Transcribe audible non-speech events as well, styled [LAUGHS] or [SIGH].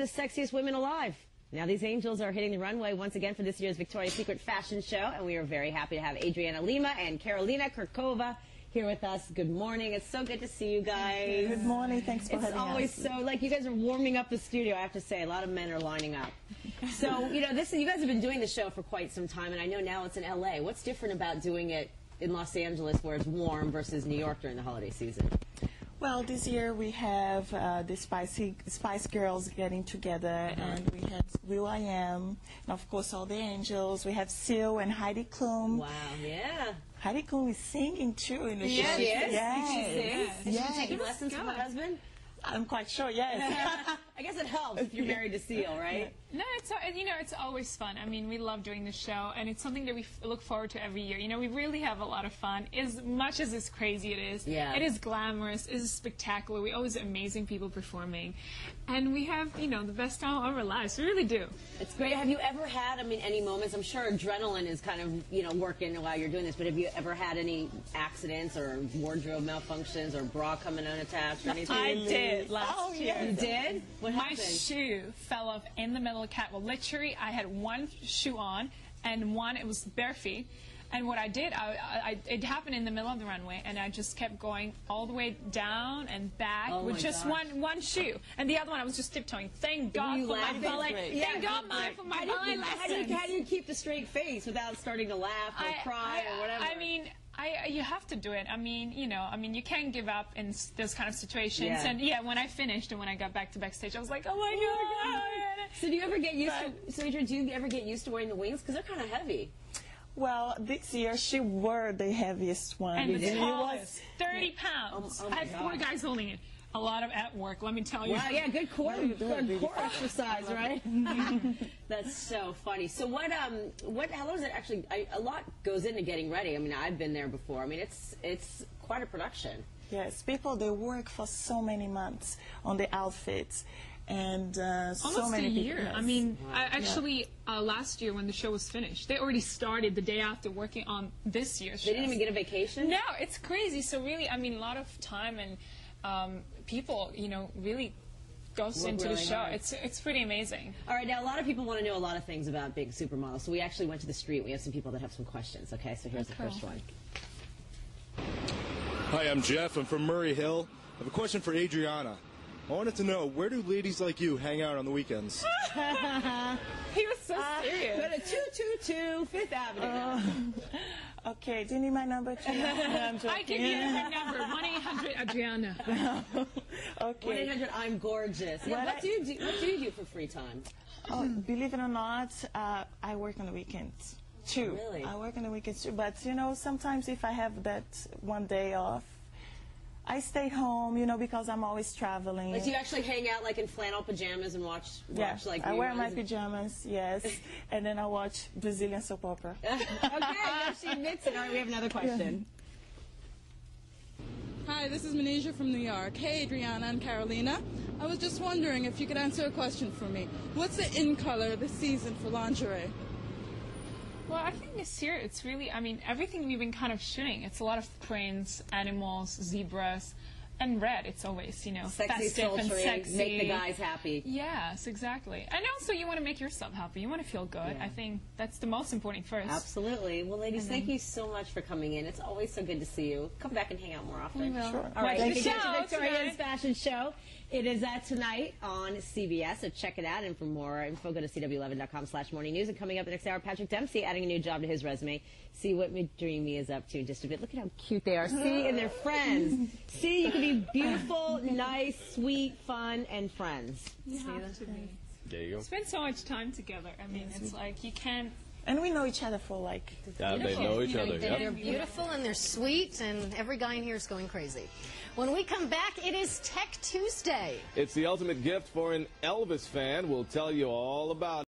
of the sexiest women alive. Now these angels are hitting the runway once again for this year's Victoria's Secret fashion show, and we are very happy to have Adriana Lima and Karolina Kurkova here with us. Good morning. It's so good to see you guys. Good morning. Thanks for having us. It's having always us. so like you guys are warming up the studio. I have to say, a lot of men are lining up. [LAUGHS] So you know, this is you guys have been doing the show for quite some time, and I know now it's in LA. What's different about doing it in Los Angeles, where it's warm, versus New York during the holiday season? Well, this year we have uh, the Spicy Spice Girls getting together, and we had Will I Am, and of course all the angels. We have Seal and Heidi Klum. Wow, yeah. Heidi Klum is singing too in the She show. is? Yes. Did she sing? Has she Yes. taking lessons from her husband? I'm quite sure. Yes. [LAUGHS] I guess it helps if you're married to Seal, right? No, it's you know it's always fun. I mean, we love doing the show, and it's something that we look forward to every year. You know, we really have a lot of fun. As much as it's crazy, it is. Yeah. It is glamorous. It is spectacular. We always have amazing people performing, and we have you know the best time of our lives. We really do. It's great. Have you ever had, I mean, any moments? I'm sure adrenaline is kind of, you know, working while you're doing this, but have you ever had any accidents or wardrobe malfunctions or bra coming unattached or anything? I did last Oh, year. You did? What My happened? shoe fell off in the middle of the catwalk. Literally, I had one shoe on and one it was bare feet. And what I did, I, I, it happened in the middle of the runway, and I just kept going all the way down and back Oh with just gosh. one one shoe, and the other one I was just tiptoeing. Thank God you for my ballet. Thank Yeah, God my, for my how do, ballet you, how, do you, how do you keep the straight face without starting to laugh or cry I, or whatever? I mean, I, you have to do it. I mean, you know, I mean, you can't give up in s- those kind of situations. Yeah. And yeah, when I finished and when I got back to backstage, I was like, oh my oh, God. so do you ever get used to, so Adrian, do you ever get used to wearing the wings? Because they're kind of heavy. well, this year she wore the heaviest one. And the It tallest, 30 pounds. Oh, oh I had four guys holding it. A lot of at work, let me tell you. Wow, yeah, good core, doing, good core exercise, right? [LAUGHS] That's so funny. So what, um, what, how long does it actually, I, a lot goes into getting ready. I mean, I've been there before. I mean, it's, it's quite a production. Yes, people they work for so many months on the outfits, and uh, so many a people- yes. I mean, I actually, uh, last year when the show was finished, they already started the day after working on this year's They show. didn't even get a vacation? No, it's crazy. So really, I mean, a lot of time and um, people, you know, really goes Work into really the show. hard. It's it's pretty amazing. All right, now a lot of people want to know a lot of things about big supermodels. So we actually went to the street. We have some people that have some questions. Okay, so here's the first one. Hi, I'm Jeff. I'm from Murray Hill. I have a question for Adriana. I wanted to know where do ladies like you hang out on the weekends? [LAUGHS] He was so serious. Go to 222 Fifth Avenue. Okay, do you need my number [LAUGHS] too? No, I'm I joking. give you her number, 1-800-ADRIANA. [LAUGHS] Okay. 1-800 I'm gorgeous. Yeah, What what I- do you do? What do you do for free time? Oh, believe it or not, uh, I work on the weekends too. Really? I work on the weekends too. But you know, sometimes if I have that one day off, I stay home. You know, because I'm always traveling. Like, do you actually hang out like in flannel pajamas and watch yeah, like I wear my pajamas, yes, [LAUGHS] and then I watch Brazilian soap opera. [LAUGHS] okay, yeah, she admits it. All right, we have another question. Hi, this is Manesia from New York. Hey, Adriana and Karolina. I was just wondering if you could answer a question for me. What's the in color this season for lingerie? Well, I think this year it's really, I mean, everything we've been kind of shooting. It's a lot of cranes, animals, zebras, and red. It's always, you know, Sexy, festive and sexy. make the guys happy. Yes, exactly. And also, you want to make yourself happy. You want to feel good. I think that's the most important first. Absolutely. Well, ladies, thank you so much for coming in. It's always so good to see you. Come back and hang out more often. We will. Sure. All right, Watch you the can get show to Victoria's tonight. Fashion Show. It is at tonight on CBS, so check it out. And for more info, go to cw11.com slash morning news. And coming up the next hour, Patrick Dempsey adding a new job to his resume. See what Dreamy is up to in just a bit. Look at how cute they are. See, and they're friends. [LAUGHS] See, you can be beautiful, nice, sweet, fun, and friends. You have to be. There you go. Spend so much time together. I mean, it's mm-hmm. like you can't. And we know each other for like Yeah, they know each other. And Yep. they're beautiful and they're sweet, and every guy in here is going crazy. When we come back, it is Tech Tuesday. It's the ultimate gift for an Elvis fan. We'll tell you all about it.